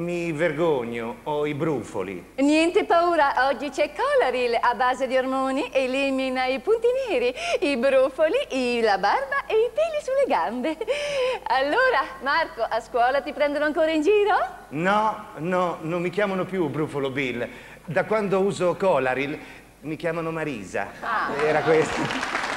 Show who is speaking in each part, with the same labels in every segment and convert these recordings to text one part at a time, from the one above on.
Speaker 1: Mi vergogno, ho i brufoli.
Speaker 2: Niente paura, oggi c'è Colaril a base di ormoni, elimina i punti neri, i brufoli, la barba e i peli sulle gambe. Allora, Marco, a scuola ti prendono ancora in giro?
Speaker 1: No, no, non mi chiamano più Brufolo Bill. Da quando uso Colaril mi chiamano Marisa.
Speaker 2: Ah.
Speaker 1: Era questo.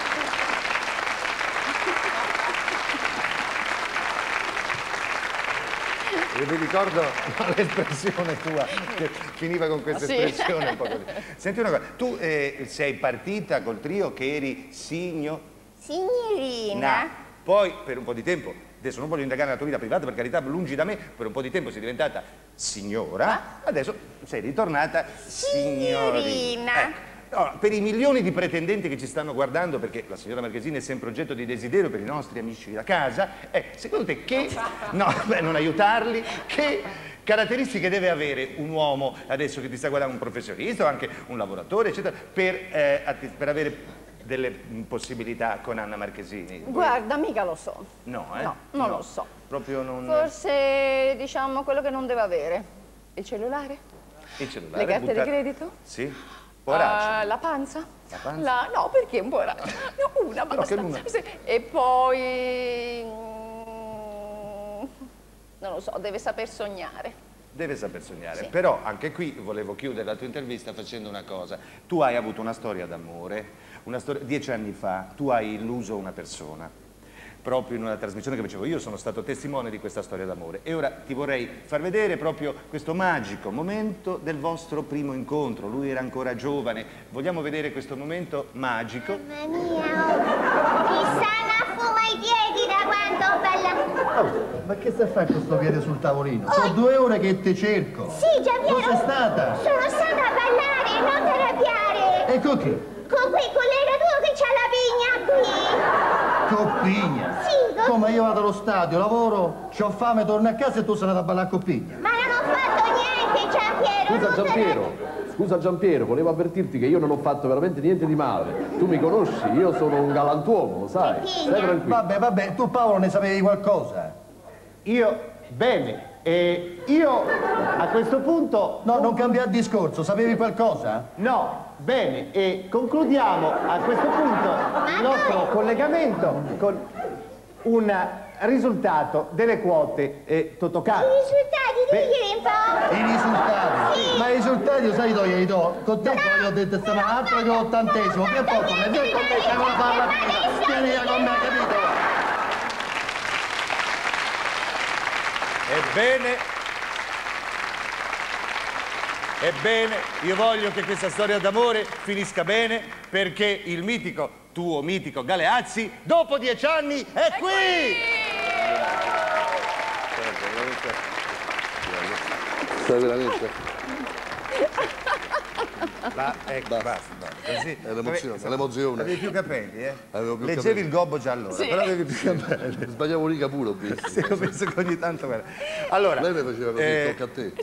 Speaker 1: Io mi ricordo l'espressione tua che finiva con questa
Speaker 2: Sì.
Speaker 1: espressione un po' così. Senti una cosa, tu eh, sei partita col trio che eri Signo
Speaker 2: Signorina.
Speaker 1: Na. Poi per un po' di tempo, adesso non voglio indagare la tua vita privata per carità, lungi da me, per un po' di tempo sei diventata signora, adesso sei ritornata signorina.
Speaker 2: Signorina.
Speaker 1: Ecco. Allora, per i milioni di pretendenti che ci stanno guardando, perché la signora Marchesini è sempre oggetto di desiderio per i nostri amici da casa, eh, secondo te che, no, beh, non aiutarli, che caratteristiche deve avere un uomo, adesso che ti sta guardando, un professionista o anche un lavoratore, eccetera, per, eh, per avere delle possibilità con Anna Marchesini?
Speaker 2: Guarda, mica lo so.
Speaker 1: No, eh?
Speaker 2: No, non lo so.
Speaker 1: Proprio non...
Speaker 2: Forse, diciamo, quello che non deve avere. Il cellulare?
Speaker 1: Il cellulare,
Speaker 2: Le carte
Speaker 1: butta-
Speaker 2: di credito?
Speaker 1: Sì. Poraccio.
Speaker 2: Ah, la panza?
Speaker 1: La panza?
Speaker 2: La- no, perché un po' raggio. No, una basta.
Speaker 1: che una?
Speaker 2: E poi... mm, Non lo so, deve saper sognare.
Speaker 1: Deve saper sognare.
Speaker 2: Sì.
Speaker 1: Però anche qui volevo chiudere la tua intervista facendo una cosa. Tu hai avuto una storia d'amore, una storia... dieci anni fa, tu hai illuso una persona. Proprio in una trasmissione che facevo io sono stato testimone di questa storia d'amore. E ora ti vorrei far vedere proprio questo magico momento del vostro primo incontro. Lui era ancora giovane. Vogliamo vedere questo momento magico?
Speaker 3: Mamma mia, mi sana fumo i piedi da quanto bella.
Speaker 4: Oh, ma che stai a fare con questo piede sul tavolino? Sono due ore che ti cerco.
Speaker 3: Sì, Giampiero.
Speaker 4: Dove sei stata?
Speaker 3: Sono stata a ballare, non te arrabbiare.
Speaker 4: E con chi?
Speaker 3: Con quel collega tuo che c'ha la vigna qui.
Speaker 4: Coppigna.
Speaker 3: Sì, con-
Speaker 4: Come io vado allo stadio, lavoro, ho fame, torno a casa e tu sei andata a ballare a Coppigna.
Speaker 3: Ma non ho fatto niente, Giampiero.
Speaker 5: Scusa Giampiero, scusa Giampiero, volevo avvertirti che io non ho fatto veramente niente di male. Tu mi conosci, io sono un galantuomo, lo sai. Stai tranquillo.
Speaker 4: Vabbè, vabbè, tu Paolo ne sapevi qualcosa?
Speaker 6: Io, bene, e io a questo punto,
Speaker 4: No, non cambiare discorso, sapevi qualcosa?
Speaker 6: no, bene, e concludiamo a questo punto nostro collegamento con un risultato delle quote eh, Totocaro.
Speaker 3: I risultati, diglieli un po'.
Speaker 4: I risultati?
Speaker 3: Sì.
Speaker 4: Ma i risultati lo sai io glieli do. Con te che l'ho detto stamattina, altro che ottantesimo. Che poco, ne vieni con me, che non la fa la fine. Vieni via con me, capito?
Speaker 1: Ebbene, ebbene, io voglio che questa storia d'amore finisca bene perché il mitico, tuo mitico Galeazzi, dopo dieci anni è qui!
Speaker 5: Stai veramente?
Speaker 1: La, ecco, basta, no, così.
Speaker 5: È l'emozione, è l'emozione.
Speaker 1: Avevi più capelli, eh?
Speaker 5: Avevo più
Speaker 1: Leggevi
Speaker 5: capelli.
Speaker 1: il gobbo già allora, però avevi più capelli.
Speaker 5: Sbagliavo riga pure, ho visto.
Speaker 1: Sì, ho penso che ogni tanto. Allora,
Speaker 5: Lei mi faceva così,
Speaker 1: eh,
Speaker 5: tocca a te.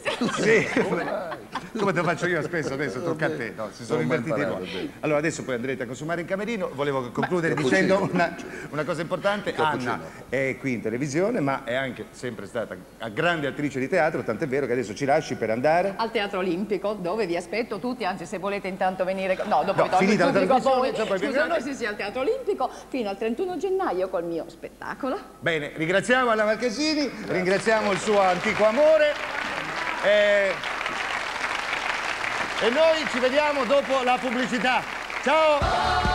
Speaker 1: Sì, come te lo faccio io spesso adesso, tocca a te, no, si sono invertiti i
Speaker 5: imparato,
Speaker 1: ruoli. Allora adesso poi andrete a consumare in camerino, volevo concludere
Speaker 5: cappuccino.
Speaker 1: dicendo una, una cosa importante. Anna è qui in televisione ma è anche sempre stata una grande attrice di teatro, tant'è vero che adesso ci lasci per andare.
Speaker 2: Al Teatro Olimpico, dove vi aspetto tutti, anzi se volete intanto venire... No, dopo
Speaker 1: No,
Speaker 2: tolgo il
Speaker 1: finita la
Speaker 2: pubblico a
Speaker 1: trasmissione,
Speaker 2: voi. Scusate, sì, sì, al Teatro Olimpico, fino al 31 gennaio col mio spettacolo.
Speaker 1: Bene, ringraziamo Anna Marchesini, ringraziamo il suo antico amore eh, e noi ci vediamo dopo la pubblicità. Ciao!